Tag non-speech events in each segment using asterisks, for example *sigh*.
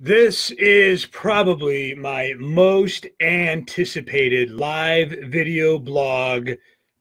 This is probably my most anticipated live video blog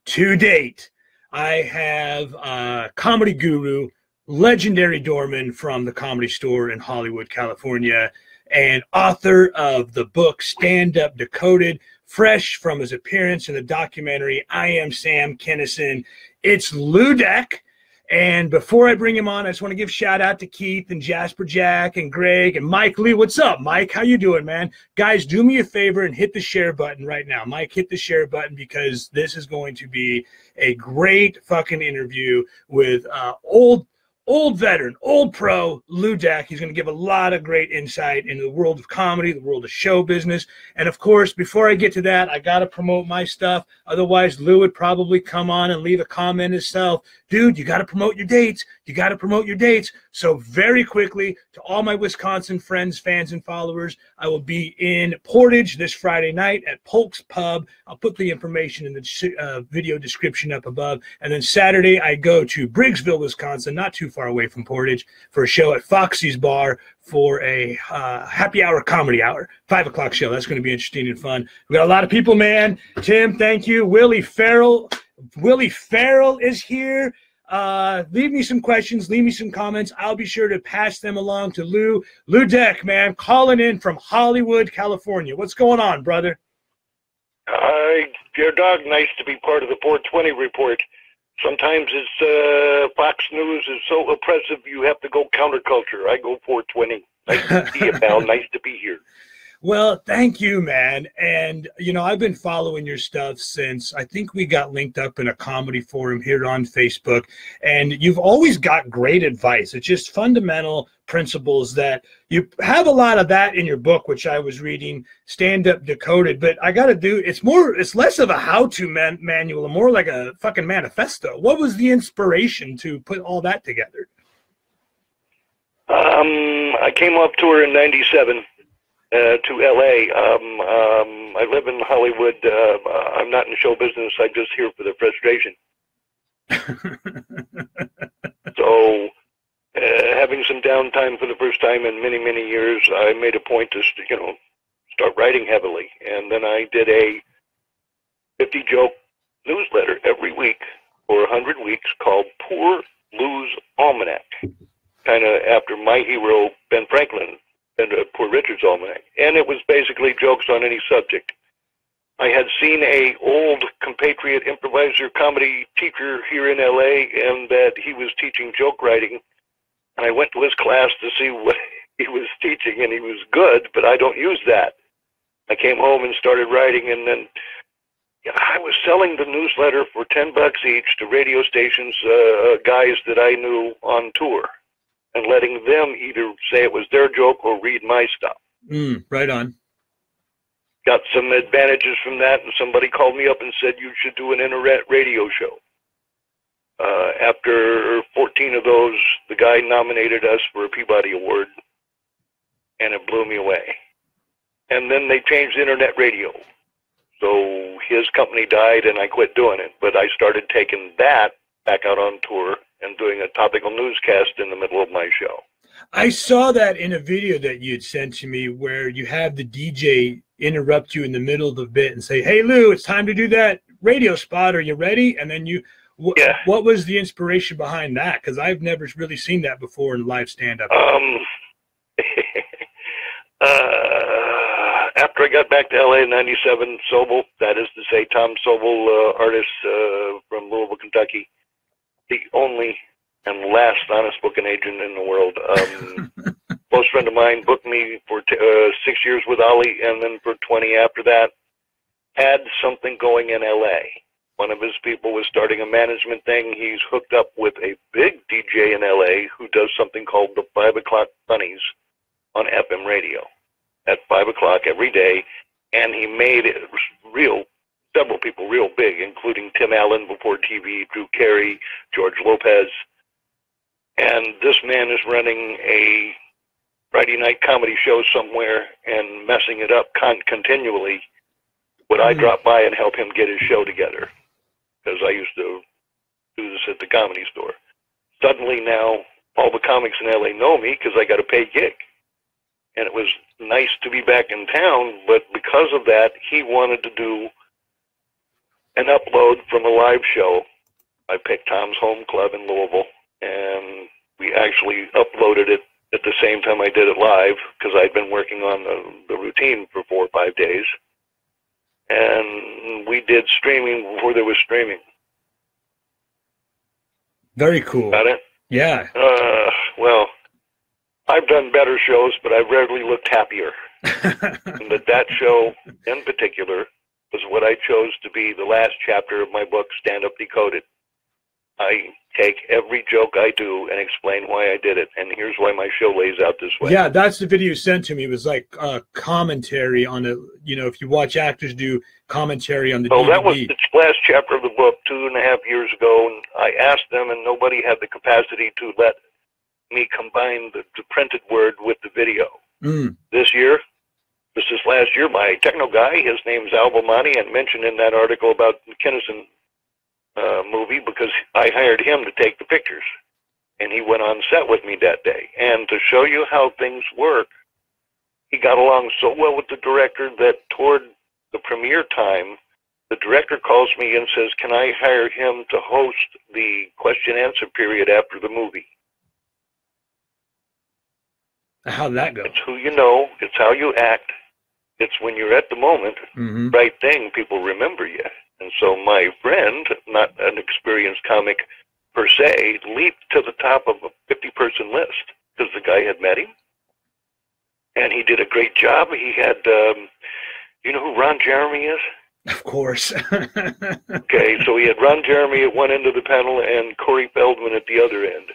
to date. I have a comedy guru, legendary doorman from the comedy store in Hollywood, California, and author of the book Stand Up Decoded, fresh from his appearance in the documentary I Am Sam Kinison. It's Lue Deck. And before I bring him on, I just want to give shout out to Keith and Jasper Jack and Greg and Mike Lee. What's up, Mike? How you doing, man? Guys, do me a favor and hit the share button right now. Mike, hit the share button because this is going to be a great fucking interview with uh, old old veteran, old pro Lue Deck. He's going to give a lot of great insight into the world of comedy, the world of show business. And of course, before I get to that, I got to promote my stuff. Otherwise, Lue would probably come on and leave a comment himself. Dude, you got to promote your dates. You got to promote your dates. So, very quickly, to all my Wisconsin friends, fans, and followers, I will be in Portage this Friday night at Polk's Pub. I'll put the information in the uh, video description up above. And then Saturday, I go to Briggsville, Wisconsin, not too far away from Portage, for a show at Foxy's Bar for a uh, happy hour comedy hour, five o'clock show. That's going to be interesting and fun. We got a lot of people, man. Tim, thank you. Willie Farrell. Willie Farrell is here. Uh, leave me some questions, leave me some comments. I'll be sure to pass them along to Lue. Lue Deck, man, calling in from Hollywood, California. What's going on, brother? Hi, JerDog. Nice to be part of the 420 report. Sometimes it's uh, Fox News is so oppressive you have to go counterculture. I go 420. Nice to see you, pal. Nice to be here. Well, thank you, man. And, you know, I've been following your stuff since I think we got linked up in a comedy forum here on Facebook. And you've always got great advice. It's just fundamental principles that you have a lot of that in your book, which I was reading, Stand Up Decoded. But I got to do it's more, it's less of a how to man- manual and more like a fucking manifesto. What was the inspiration to put all that together? Um, I came up to her in 97 uh, to L.A. Um, um, I live in Hollywood. Uh, I'm not in show business. I'm just here for the frustration. *laughs* so, uh, having some downtime for the first time in many, many years, I made a point to, you know, start writing heavily. And then I did a 50 joke newsletter every week for 100 weeks called Poor Lue's Almanac, kind of after my hero, Ben Franklin, and uh, Poor Richard's Almanac, and it was basically jokes on any subject. I had seen a old compatriot improviser comedy teacher here in LA, and that he was teaching joke writing. And I went to his class to see what *laughs* he was teaching, and he was good, but I don't use that. I came home and started writing, and then I was selling the newsletter for ten bucks each to radio stations, uh, uh guys that I knew on tour and letting them either say it was their joke or read my stuff. Mm, right on. Got some advantages from that, and somebody called me up and said you should do an internet radio show. Uh, after 14 of those, the guy nominated us for a Peabody Award, and it blew me away. And then they changed internet radio. So his company died, and I quit doing it. But I started taking that back out on tour and doing a topical newscast in the middle of my show. I saw that in a video that you had sent to me where you have the DJ interrupt you in the middle of the bit and say, Hey, Lue, it's time to do that radio spot. Are you ready? And then you, wh- yeah. what was the inspiration behind that? Because I've never really seen that before in live stand up. Um, *laughs* uh, after I got back to LA in 97, Sobel, that is to say, Tom Sobel, uh, artist uh, from Louisville, Kentucky, the only and last honest booking agent in the world. Um, *laughs* close friend of mine booked me for t- uh, six years with Ollie, and then for 20 after that. Had something going in LA. One of his people was starting a management thing. He's hooked up with a big DJ in LA who does something called the Five O'Clock Funnies on FM radio at five o'clock every day, and he made it real several people real big, including Tim Allen before TV, Drew Carey, George Lopez. And this man is running a Friday night comedy show somewhere and messing it up con- continually. Would mm-hmm. I drop by and help him get his show together? Because I used to do this at the comedy store. Suddenly now, all the comics in LA know me because I got a paid gig. and it was nice to be back in town. But because of that, he wanted to do an upload from a live show. I picked Tom's Home Club in Louisville, and we actually uploaded it at the same time I did it live because I'd been working on the, the routine for four or five days. And we did streaming before there was streaming. Very cool. Got it? Yeah. Uh, well, I've done better shows, but I've rarely looked happier. *laughs* that that show in particular was what I chose to be the last chapter of my book, Stand Up Decoded. I take every joke I do and explain why I did it, and here's why my show lays out this way. Yeah, that's the video you sent to me. It was like a commentary on the, you know, if you watch actors do commentary on the Oh, DVD. that was the last chapter of the book two and a half years ago, and I asked them, and nobody had the capacity to let me combine the, the printed word with the video. Mm, This year, this is last year, my techno guy, his name's Al Bomani, and mentioned in that article about the Kinison uh, movie because I hired him to take the pictures. And he went on set with me that day. And to show you how things work, he got along so well with the director that toward the premiere time, the director calls me and says, Can I hire him to host the question answer period after the movie? how'd that go? It's who you know, it's how you act, it's when you're at the moment, hmm right thing, people remember you. And so my friend, not an experienced comic per se, leaped to the top of a 50 person list because the guy had met him. And he did a great job. He had, um, you know who Ron Jeremy is? Of course. *laughs* Okay, so he had Ron Jeremy at one end of the panel and Corey Feldman at the other end.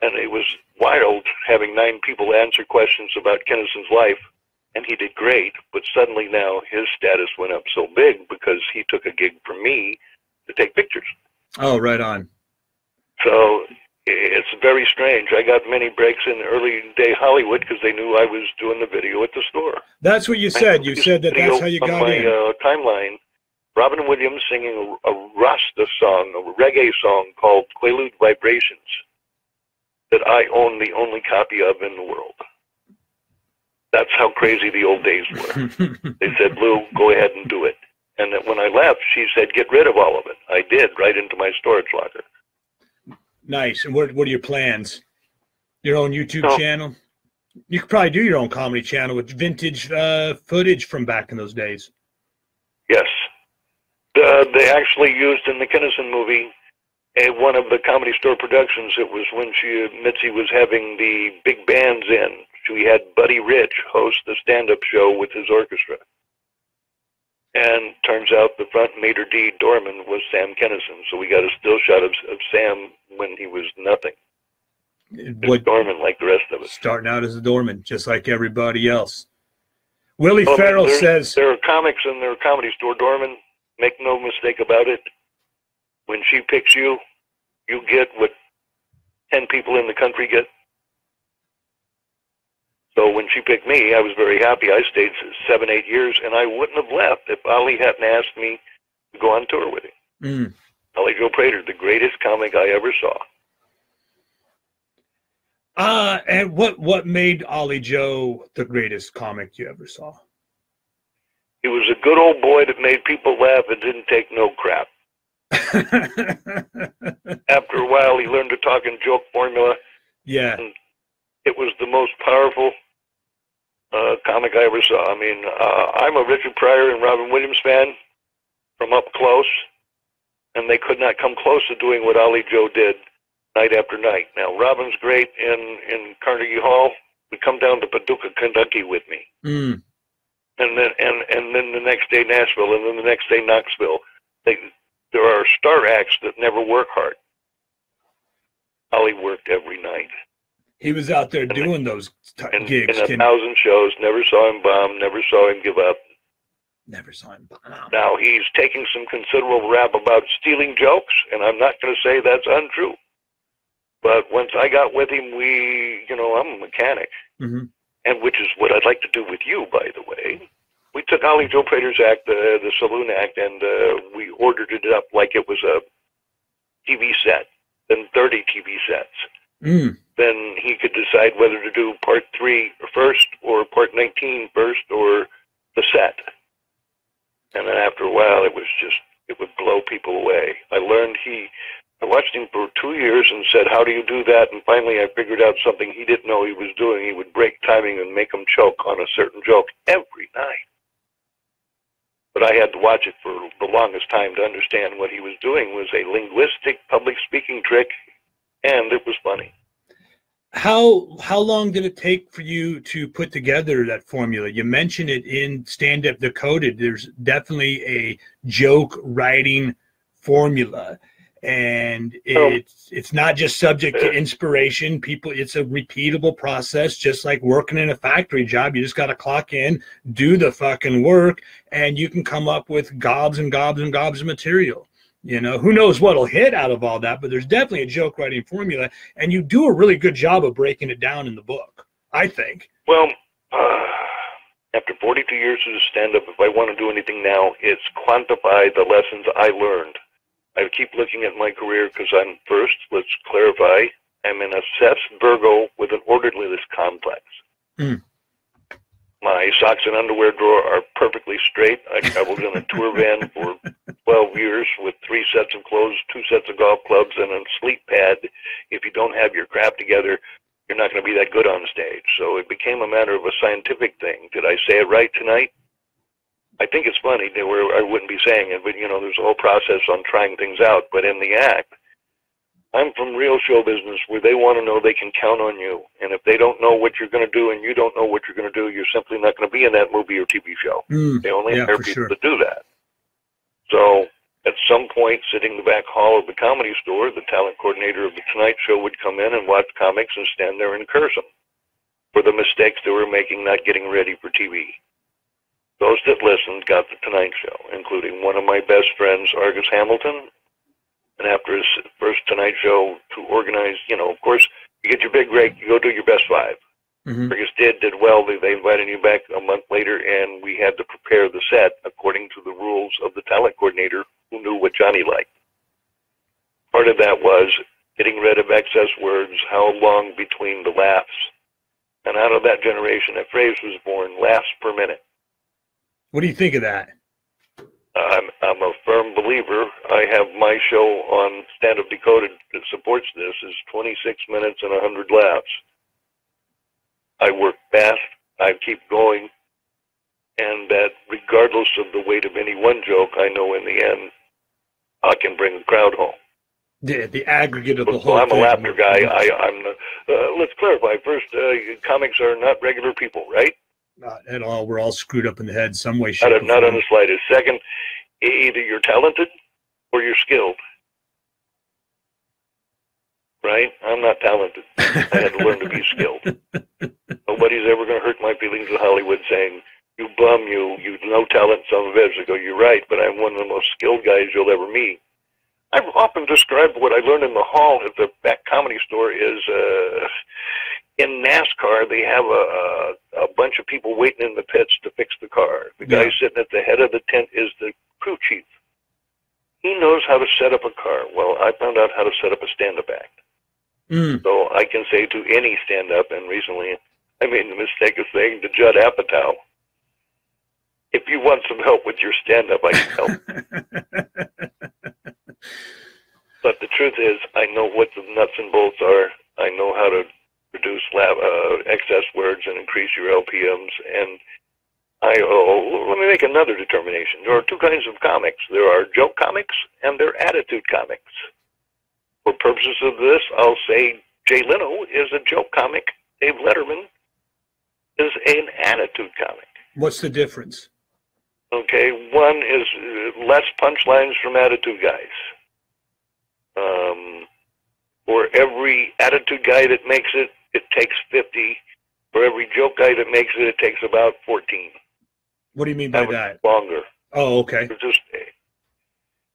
And it was wild having nine people answer questions about Kinison's life, and he did great. But suddenly now his status went up so big because he took a gig from me to take pictures. oh, right on. So it's very strange. I got many breaks in early day Hollywood because they knew I was doing the video at the store. That's what you said. You said that that's how you got my, in. Uh, timeline. Robin Williams singing a, a Rasta song, a reggae song called Quaalude Vibrations, that I own the only copy of in the world. That's how crazy the old days were. *laughs* they said, Lue, go ahead and do it. And that when I left, she said, get rid of all of it. I did, right into my storage locker. nice. And what what are your plans? Your own YouTube channel? You could probably do your own comedy channel with vintage uh, footage from back in those days. Yes. Uh, they actually used in the Kinison movie a, one of the comedy store productions. It was when she Mitzi was having the big bands in. She had Buddy Rich host the stand-up show with his orchestra. And turns out the front maitre d' doorman was Sam Kinison. So we got a still shot of, of Sam when he was nothing. What doorman like the rest of us. starting out as a doorman, just like everybody else. Willie oh, mean, Farrell there- says, There are comics in their comedy store doorman. Make no mistake about it. When she picks you, you get what 10 people in the country get. She picked me, I was very happy. I stayed seven, eight years, and I wouldn't have left if Ollie hadn't asked me to go on tour with him. mm, Ollie Joe Prater, the greatest comic I ever saw. uh, and what what made Ollie Joe the greatest comic you ever saw? He was a good old boy that made people laugh and didn't take no crap. *laughs* After a while, he learned to talk in joke formula. yeah, it was the most powerful uh, comic I ever saw. I mean, uh, I'm a Richard Pryor and Robin Williams fan from up close, and they could not come close to doing what Ollie Joe did night after night. Now, Robin's great in, in Carnegie Hall. Would come down to Paducah, Kentucky with me, mm, and then and and then the next day Nashville, and then the next day Knoxville. They, there are star acts that never work hard. Ollie worked every night. He was out there doing those t- in, gigs. in a Can, thousand shows. Never saw him bomb. Never saw him give up. never saw him. Wow. Now he's taking some considerable rap about stealing jokes, and I'm not going to say that's untrue. But once I got with him, we, you know, I'm a mechanic, hmm and which is what I'd like to do with you, by the way. We took Ollie Joe Prater's act, the the saloon act, and uh, we ordered it up like it was a TV set, then 30 TV sets. Mm, then he could decide whether to do part three first or part 19 first or the set. And then after a while, it was just, it would blow people away. I learned he, I watched him for two years and said, How do you do that? And finally, I figured out something he didn't know he was doing. He would break timing and make them choke on a certain joke every night. But I had to watch it for the longest time to understand what he was doing was a linguistic public speaking trick, and it was funny how how long did it take for you to put together that formula? You mentioned it in stand up decoded. There's definitely a joke writing formula and oh. it's it's not just subject to inspiration. People it's a repeatable process just like working in a factory job. You just got to clock in do the fucking work and you can come up with gobs and gobs and gobs of material you know, who knows what'll hit out of all that, but there's definitely a joke writing formula, and you do a really good job of breaking it down in the book, I think. Well, uh, *sighs* after 42 years of stand up, if I want to do anything now, it's quantify the lessons I learned. I keep looking at my career because I'm first, let's clarify, I'm an obsessed Virgo with an orderliness complex. Mm. My socks and underwear drawer are perfectly straight. I traveled in a tour van *laughs* for 12 years with three sets of clothes, two sets of golf clubs, and a sleep pad. If you don't have your crap together, you're not going to be that good on stage. So it became a matter of a scientific thing. Did I say it right tonight? I think it's funny. They were, I wouldn't be saying it, but you know, there's a whole process on trying things out. But in the act, I'm from real show business where they want to know they can count on you. And if they don't know what you're going to do and you don't know what you're going to do, you're simply not going to be in that movie or TV show. Mm, they only yeah, hire people sure. to do that. So at some point, sitting in the back hall of the comedy store, the talent coordinator of the Tonight Show would come in and watch comics and stand there and curse them for the mistakes they were making not getting ready for TV. Those that listened got the Tonight Show, including one of my best friends, Argus Hamilton, and after his first Tonight Show to organize, you know, of course, you get your big break, you go do your best 5 mm-hmm. Argus did did well. They, they invited you back a month later, and we had to prepare the set according to the rules of the talent coordinator who knew what Johnny liked. Part of that was getting rid of excess words, how long between the laughs. And out of that generation, a phrase was born, laughs per minute. What do you think of that? I'm, I'm a firm believer. I have my show on Stand Up Decoded that supports this is 26 minutes and 100 laughs. I work fast. I keep going. And that regardless of the weight of any one joke, I know in the end I can bring the crowd home. The, the aggregate of the whole I'm a laughter guy. I, I'm. Uh, let's clarify first. Uh, comics are not regular people, right? Not at all. We're all screwed up in the head some way, shape, not, not on the slightest. Second, either you're talented or you're skilled. Right? I'm not talented. I had to learn to be skilled. *laughs* Nobody's ever going to hurt my feelings in Hollywood saying, you bum, you, you no talent, son of a bitch. I go, you're right, but I'm one of the most skilled guys you'll ever meet. I've often described what I learned in the hall at the back comedy store is uh, in NASCAR, they have a, a, a bunch of people waiting in the pits to fix the car. The guy sitting at the head of the tent is the crew chief. He knows how to set up a car. Well, I found out how to set up a stand-up act. Mm. So I can say to any stand-up, and recently I made the mistake of saying to Judd Apatow, if you want some help with your stand-up, I can help. *laughs* but the truth is, I know what the nuts and bolts are. I know how to reduce lab, uh, excess words and increase your LPMs. And I oh, let me make another determination. There are two kinds of comics. There are joke comics and there are attitude comics. For purposes of this, I'll say Jay Leno is a joke comic. Dave Letterman is an attitude comic. What's the difference? Okay, one is less punchlines from attitude guys. Um, for every attitude guy that makes it, it takes 50. For every joke guy that makes it, it takes about 14. What do you mean by that? Longer. Oh, okay. just,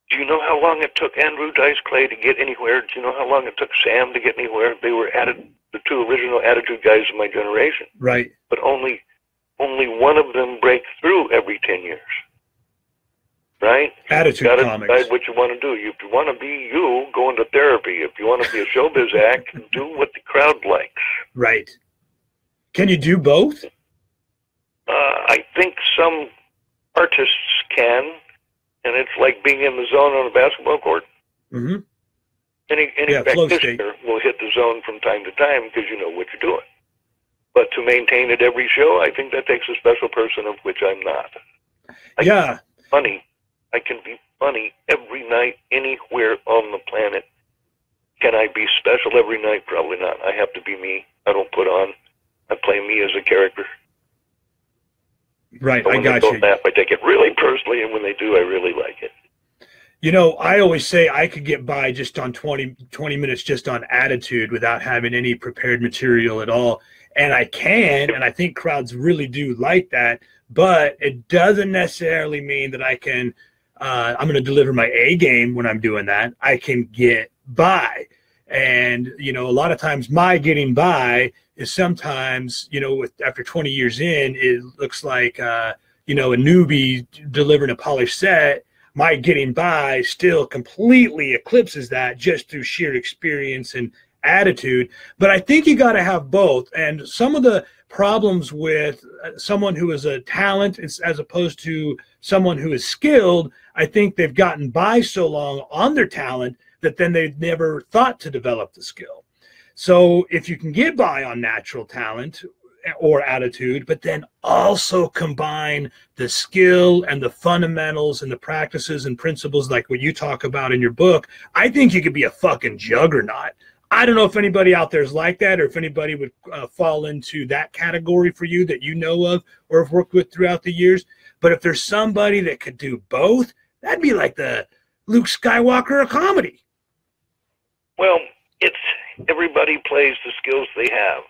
do you know how long it took Andrew Dice Clay to get anywhere? Do you know how long it took Sam to get anywhere? They were added the two original attitude guys of my generation. Right. But only only one of them breaks through every ten years. Right? Attitude You gotta comics. decide what you want to do. If you want to be you, go into therapy. If you want to be a showbiz act, *laughs* do what the crowd likes. Right. Can you do both? Uh, I think some artists can, and it's like being in the zone on a basketball court. hmm Any any Yeah, practitioner will hit the zone from time to time because you know what you're doing. But to maintain it every show, I think that takes a special person, of which I'm not. I- Yeah. Funny, I can be funny every night, anywhere on the planet. Can I be special every night? Probably not. I have to be me. I don't put on. I play me as a character. Right. I got you. laugh, I take it really personally, and when they do, I really like it. You know, I always say I could get by just on 20, 20 minutes just on attitude without having any prepared material at all. And I can, and I think crowds really do like that, but it doesn't necessarily mean that I can, uh, I'm going to deliver my A game when I'm doing that. I can get by. And, you know, a lot of times my getting by is sometimes, you know, with after 20 years in, it looks like, uh, you know, a newbie delivering a polished set my getting by still completely eclipses that just through sheer experience and attitude. But I think you got to have both. And some of the problems with uh, someone who is a talent as as opposed to someone who is skilled, I think they've gotten by so long on their talent that then they've never thought to develop the skill. So if you can get by on natural talent or attitude, but then also combine the skill and the fundamentals and the practices and principles like what you talk about in your book, I think you could be a fucking juggernaut. I don't know if anybody out there is like that or if anybody would uh, fall into that category for you that you know of or have worked with throughout the years. But if there's somebody that could do both, that'd be like the Luke Skywalker of comedy. Well, it's everybody plays the skills they have,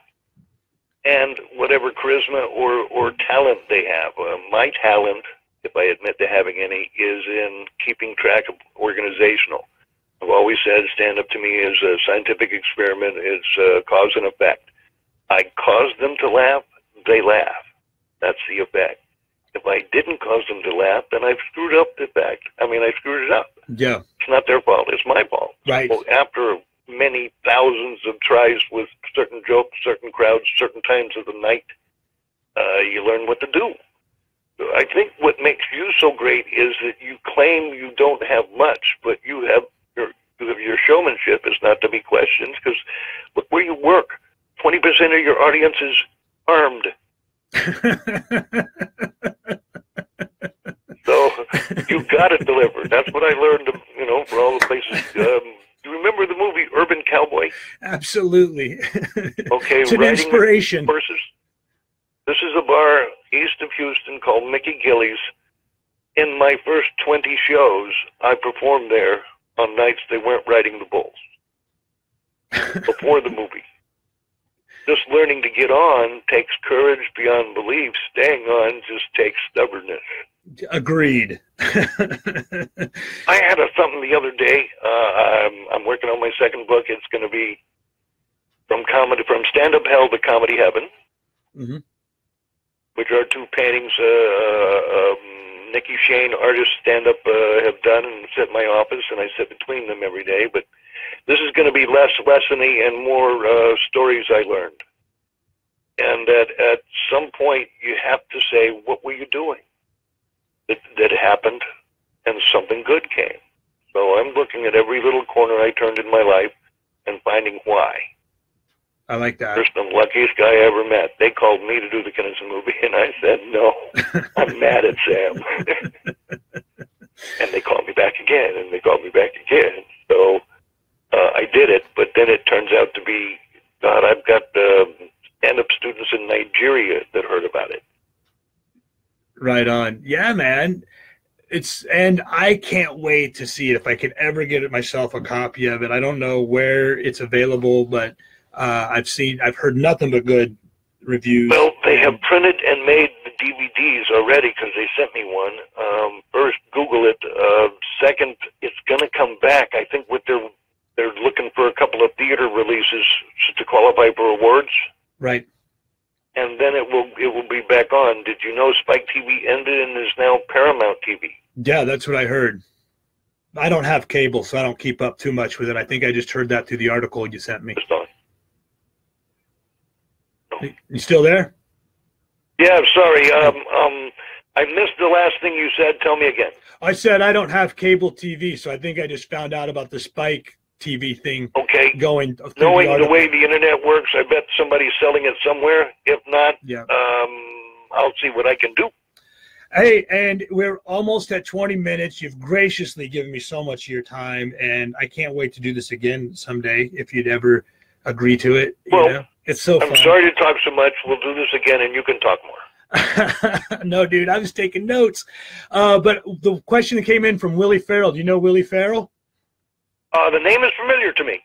and whatever charisma or or talent they have. Uh, my talent, if I admit to having any, is in keeping track of organizational. I've always said stand up to me is a scientific experiment. It's uh, cause and effect. I cause them to laugh, they laugh. That's the effect. If I didn't cause them to laugh, then I've screwed up the effect. I mean, I screwed it up. Yeah, It's not their fault. It's my fault. right. Well, after many thousands of tries with certain jokes, certain crowds, certain times of the night, uh, you learn what to do. I think what makes you so great is that you claim you don't have much, but you have your your showmanship is not to be questioned because look where you work. Twenty percent of your audience is armed, *laughs* so you've got to deliver. That's what I learned. You know, for all the places. Um, you remember the movie Urban Cowboy? Absolutely. Okay, it's an inspiration. horses. This is a bar east of Houston called Mickey Gilley's. In my first 20 shows, I performed there on nights they weren't riding the bulls *laughs* before the movie. Just learning to get on takes courage beyond belief. Staying on just takes stubbornness. Agreed. *laughs* I had a something the other day. Uh, I'm, I'm working on my second book. It's going to be from comedy, from stand up hell to comedy heaven. hmm which are two paintings uh, um, Nikki Shane, artists stand up, uh, have done and sit in my office, and I sit between them every day. But this is going to be less lessony and more uh, stories I learned. And at, at some point, you have to say, what were you doing that, that happened? And something good came. So I'm looking at every little corner I turned in my life and finding why. I like that. First, the luckiest guy I ever met. They called me to do the Kinison movie, and I said, no, *laughs* I'm mad at Sam. and they called me back again, and they called me back again. So uh, I did it, but then it turns out to be, God, I've got um, stand-up students in Nigeria that heard about it. Right on. Yeah, man. It's and I can't wait to see it if I can ever get it myself a copy of it. I don't know where it's available, but uh, I've seen I've heard nothing but good reviews. Well, they have printed and made the DVDs already because they sent me one. Um, first, Google it. Uh, second, it's going to come back. I think what they're they're looking for a couple of theater releases to qualify for awards. Right. and then it will it will be back on. Did you know Spike TV ended and is now Paramount TV? Yeah, that's what I heard. I don't have cable, so I don't keep up too much with it. I think I just heard that through the article you sent me. Just on. You still there? Yeah, I'm sorry. Um, um, I missed the last thing you said. Tell me again. I said I don't have cable TV, so I think I just found out about the Spike TV thing Okay. going. Knowing the article. way the internet works, I bet somebody's selling it somewhere. If not, Yeah. um, I'll see what I can do. Hey, and we're almost at 20 minutes. You've graciously given me so much of your time, and I can't wait to do this again someday if you'd ever agree to it. Well, know? It's so I'm fun. sorry to talk so much. We'll do this again, and you can talk more. *laughs* no, dude, I was taking notes. Uh, but the question that came in from Willie Farrell. Do you know Willie Farrell? Uh, the name is familiar to me.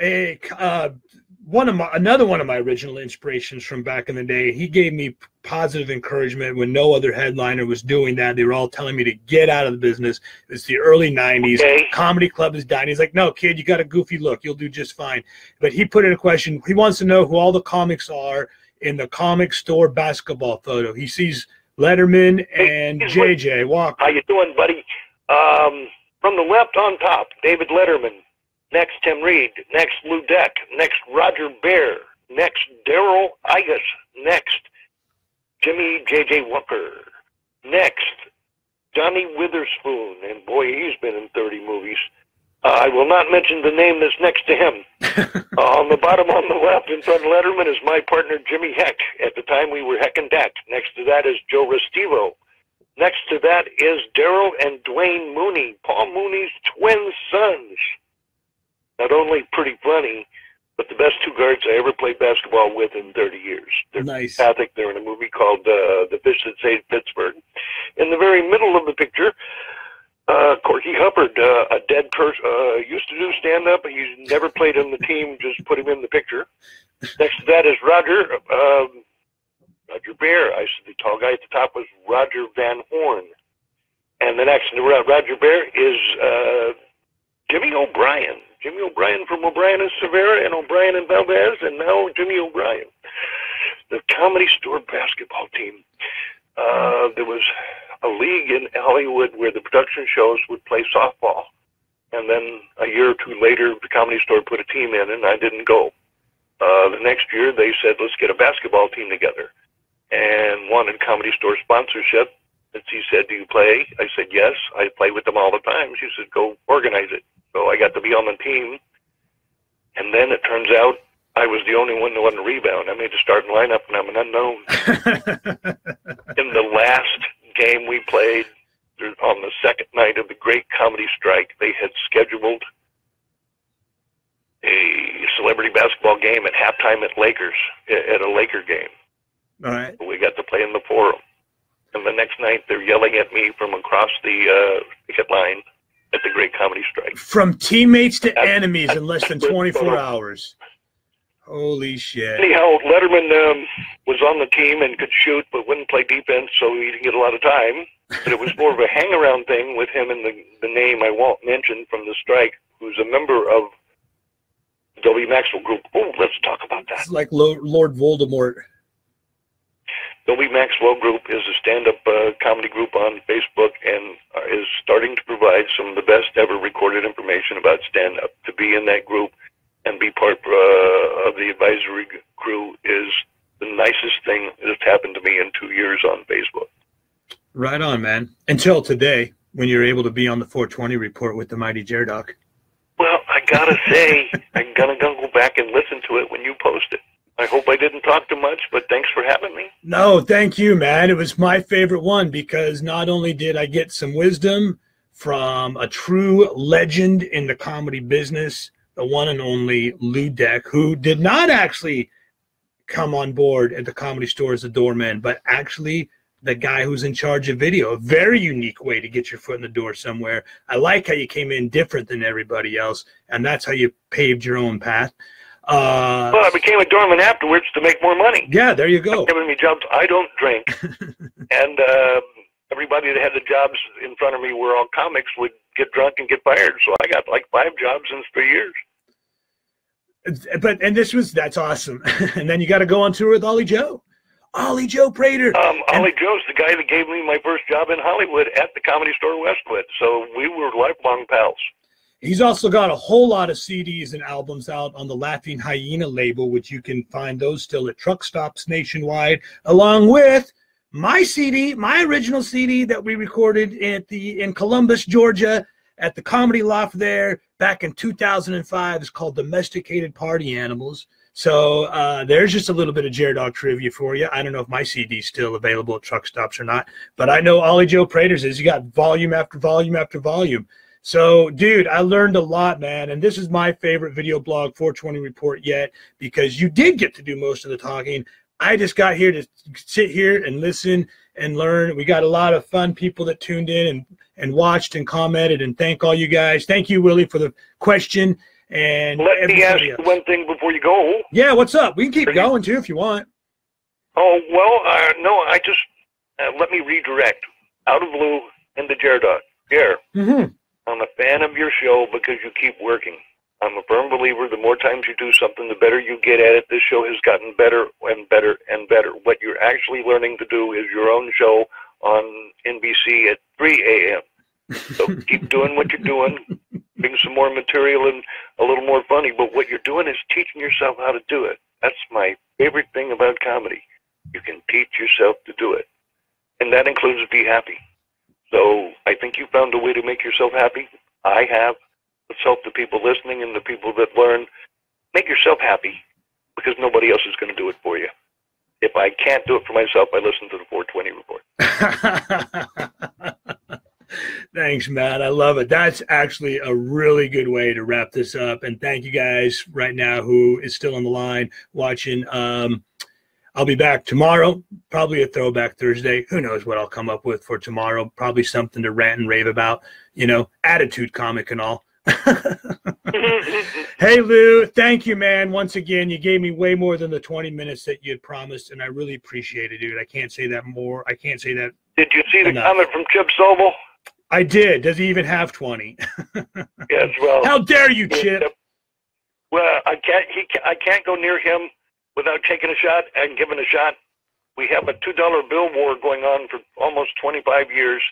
a uh, one of my another one of my original inspirations from back in the day. He gave me positive encouragement when no other headliner was doing that. They were all telling me to get out of the business. It's the early '90s. Okay. Comedy club is dying. He's like, "No, kid, you got a goofy look. You'll do just fine." But he put in a question. He wants to know who all the comics are in the comic store basketball photo. He sees Letterman and JJ Walker. How you doing, buddy? Um, from the left on top, David Letterman. Next, Tim Reid. Next, Lue Deck. Next, Roger Behr. Next, Daryl Igus. Next, Jimmy J.J. Walker. Next, Johnny Witherspoon. And boy, he's been in 30 movies. Uh, I will not mention the name that's next to him. *laughs* Uh, on the bottom on the left in front of Letterman is my partner Jimmy Heck. At the time we were Heck and Deck. Next to that is Joe Restivo. Next to that is Daryl and Dwayne Mooney, Paul Mooney's twin sons. Not only pretty funny, but the best two guards I ever played basketball with in 30 years. They're nice. empathic. They're in a movie called uh, The Fish That Saved Pittsburgh. In the very middle of the picture, uh, Corky Hubbert, uh, a dead person, uh, used to do stand up. He's never played on the team, just put him in the picture. Next to that is Roger, um, Roger Behr. I said the tall guy at the top was Roger Van Horn. And the next to Roger Bear is uh, Jimmy O'Brien. Jimmy O'Brien from O'Brien and Severa and O'Brien and Valdez, and now Jimmy O'Brien. The Comedy Store basketball team. Uh, there was a league in Hollywood where the production shows would play softball. And then a year or two later, the Comedy Store put a team in, and I didn't go. Uh, the next year, they said, let's get a basketball team together and wanted Comedy Store sponsorship. And she said, do you play? I said, yes. I play with them all the time. She said, go organize it. So I got to be on the team. And then it turns out I was the only one that wasn't rebound. I made the starting lineup, and I'm an unknown. *laughs* In the last game we played, on the second night of the Great Comedy Strike, they had scheduled a celebrity basketball game at halftime at Lakers, at a Laker game. All right. We got to play in the forum. And the next night, they're yelling at me from across the uh, ticket line at the Great Comedy Strike. From teammates to enemmies in less than 24 hours. Holy shit. Anyhow, Letterman um, was on the team and could shoot, but wouldn't play defense, so he didn't get a lot of time. But it was more of a hang-around thing with him and the, the name I won't mention from the strike, who's a member of the W. Maxwell Group. Oh, let's talk about that. It's like Lo- Lord Voldemort. W. Maxwell Group is a stand-up uh, comedy group on Facebook and uh, is starting to provide some of the best ever recorded information about stand-up. To be in that group and be part uh, of the advisory crew is the nicest thing that's happened to me in two years on Facebook. Right on, man. Until today, when you're able to be on the 420 report with the mighty JerDog. Well, I gotta say, *laughs* I'm gonna go back and listen to it when you post it. I hope I didn't talk too much, but thanks for having me. No, thank you, man. It was my favorite one because not only did I get some wisdom from a true legend in the comedy business, the one and only Lue Deck, who did not actually come on board at the comedy store as a doorman, but actually the guy who's in charge of video. A very unique way to get your foot in the door somewhere. I like how you came in different than everybody else, and that's how you paved your own path. Uh, Well, I became a doorman afterwards to make more money. yeah, there you go. giving me jobs. I don't drink, *laughs* and uh, everybody that had the jobs in front of me were all comics would get drunk and get fired. So I got like five jobs in three years. but and this was that's awesome *laughs* and then you got to go on tour with ollie joe Ollie Joe Prater. Um, Ollie Joe's the guy that gave me my first job in Hollywood at the Comedy Store Westwood. So we were lifelong pals. He's also got a whole lot of CDs and albums out on the Laughing Hyena label, which you can find those still at truck stops nationwide, along with my CD, my original CD that we recorded at the in Columbus, Georgia, at the Comedy Loft there back in 2005. is called Domesticated Party Animals. So uh, there's just a little bit of JerDog trivia for you. I don't know if my CD's still available at truck stops or not, but I know Ollie Joe Prater's is. You got volume after volume after volume. So, dude, I learned a lot, man. And this is my favorite video blog 420 report yet because you did get to do most of the talking. I just got here to sit here and listen and learn. We got a lot of fun people that tuned in and, and watched and commented. And thank all you guys. Thank you, Willie, for the question. And let me ask else. one thing before you go. Yeah, what's up? We can keep Are going you... too if you want. Oh well, uh, no, I just uh, let me redirect out of blue into JerDog. Here. Mm-hmm. I'm a fan of your show because you keep working. I'm a firm believer the more times you do something, the better you get at it. This show has gotten better and better and better. What you're actually learning to do is your own show on NBC at 3 a.m. So *laughs* keep doing what you're doing, bring some more material and a little more funny. But what you're doing is teaching yourself how to do it. That's my favorite thing about comedy. You can teach yourself to do it. And that includes be happy. So I think you found a way to make yourself happy. I have. Let's help the people listening and the people that learn. Make yourself happy because nobody else is going to do it for you. If I can't do it for myself, I listen to the 420 report. *laughs* Thanks, Matt. I love it. That's actually a really good way to wrap this up. And thank you guys right now who is still on the line watching. Um, I'll be back tomorrow, probably a throwback Thursday. Who knows what I'll come up with for tomorrow? Probably something to rant and rave about, you know, attitude comic and all. *laughs* hey, Lue, thank you, man. Once again, you gave me way more than the 20 minutes that you had promised, and I really appreciate it, dude. I can't say that more. I can't say that. Did you see enough. the comment from Chip Sobel? I did. Does he even have 20? yes, well. *laughs* How dare you, Chip? Well, I can't, he, I can't go near him without taking a shot and giving a shot. We have a $2 bill war going on for almost 25 years.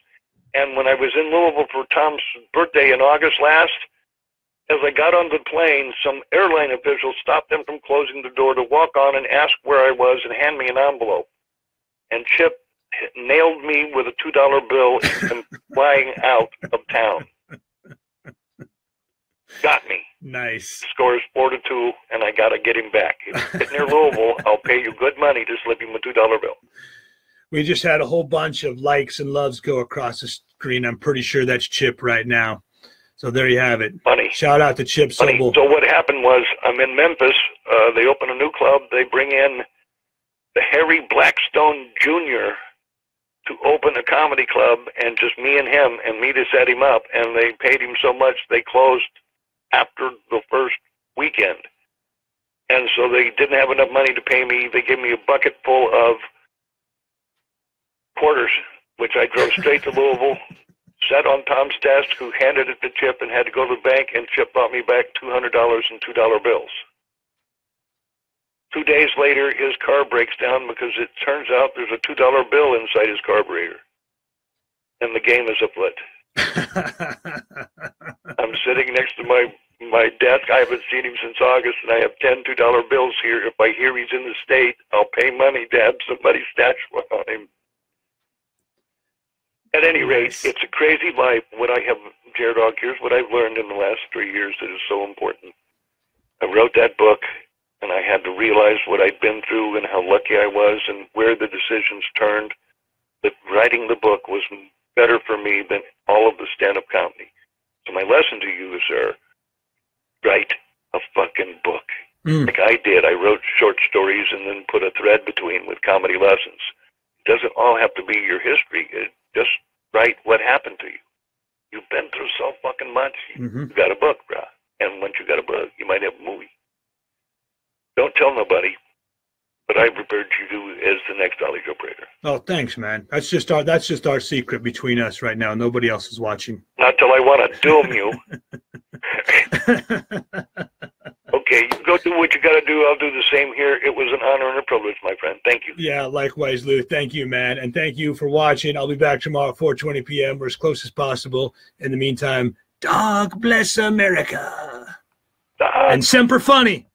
And when I was in Louisville for Tom's birthday in August last, as I got on the plane, some airline officials stopped them from closing the door to walk on and ask where I was and hand me an envelope. And Chip nailed me with a $2 bill and *laughs* flying out of town. Got me. Nice. Scores four to two, and I got to get him back. If near Louisville, *laughs* I'll pay you good money to slip him a two dollar bill. We just had a whole bunch of likes and loves go across the screen. I'm pretty sure that's Chip right now. So there you have it. Funny. Shout out to Chip Funny. Sobel. So what happened was I'm in Memphis. Uh, they open a new club. They bring in the Harry Blackstone Jr. to open a comedy club, and just me and him, and me to set him up. And they paid him so much they closed after the first weekend. And so they didn't have enough money to pay me. They gave me a bucket full of quarters, which I drove straight to Louisville, *laughs* sat on Tom's desk, who handed it to Chip and had to go to the bank, and Chip brought me back $200 in $2 bills. Two days later, his car breaks down because it turns out there's a $2 bill inside his carburetor. And the game is afoot. *laughs* I'm sitting next to my my desk. I haven't seen him since August, and I have ten two dollar bills here. If I hear he's in the state, I'll pay money to have somebody stash one on him. At any rate, it's a crazy life. What I have, JerDog, here's what I've learned in the last three years that is so important. I wrote that book, and I had to realize what I'd been through and how lucky I was and where the decisions turned. But writing the book was better for me than all of the stand-up comedy. So my lesson to you is, sir, write a fucking book. Mm. Like I did. I wrote short stories and then put a thread between with comedy lessons. It doesn't all have to be your history. It, just write what happened to you. You've been through so fucking much. Mm-hmm. You got a book, bruh. And once you got a book, you might have a movie. Don't tell nobody but I prepared you do as the next Ollie Joe Prater. Oh, thanks, man. That's just our that's just our secret between us right now. Nobody else is watching. Not till I want to doom you. *laughs* Okay, you go do what you got to do. I'll do the same here. It was an honor and a privilege, my friend. Thank you. Yeah, likewise, Lue. Thank you, man. And thank you for watching. I'll be back tomorrow at 4.20 p.m. or as close as possible. In the meantime, dog bless America. Dog. And semper funny.